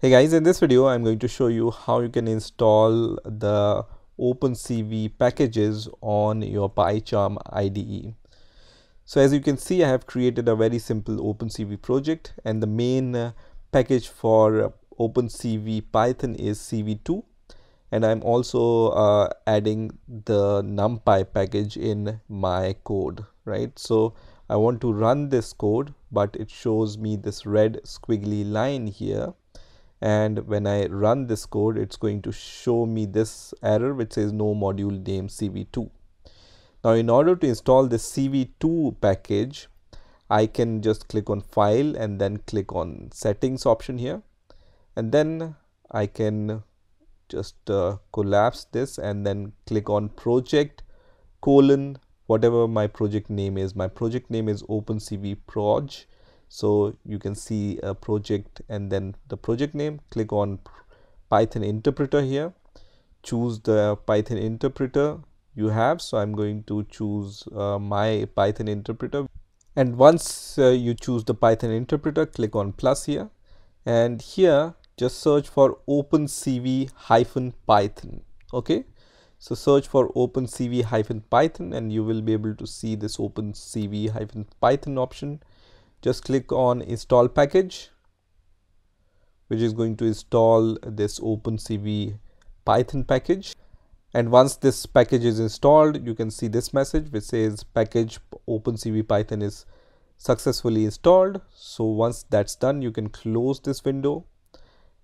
Hey guys, in this video I'm going to show you how you can install the OpenCV packages on your PyCharm IDE. So as you can see I have created a very simple OpenCV project and the main uh, package for OpenCV Python is CV2 and I'm also uh, adding the NumPy package in my code, right? So I want to run this code but it shows me this red squiggly line here and when I run this code it's going to show me this error which says no module name CV2 now in order to install this CV2 package I can just click on file and then click on settings option here. And then I can just uh, collapse this and then click on project colon whatever my project name is. My project name is opencv proj so you can see a project and then the project name click on python interpreter here. Choose the python interpreter you have. So i'm going to choose uh, my python interpreter. And once uh, you choose the python interpreter click on plus here. And here just search for opencv hyphen python okay? So search for opencv hyphen python and you will be able to see this opencv hyphen python option just click on install package which is going to install this OpenCV Python package. And once this package is installed you can see this message which says package OpenCV Python is successfully installed. So once that's done you can close this window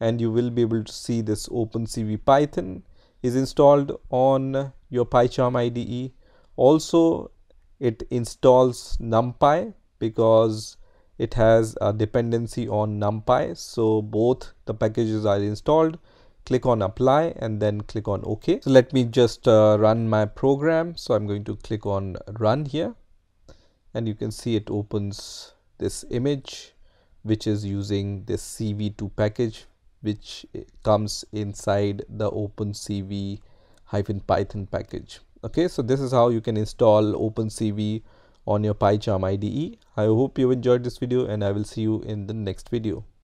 and you will be able to see this OpenCV Python is installed on your PyCharm IDE also it installs NumPy because it has a dependency on numpy so both the packages are installed. Click on apply and then click on ok. So let me just uh, run my program. So i'm going to click on run here. And you can see it opens this image which is using this cv2 package which comes inside the opencv hyphen python package. Okay so this is how you can install opencv on your PyCharm IDE. I hope you enjoyed this video and I will see you in the next video.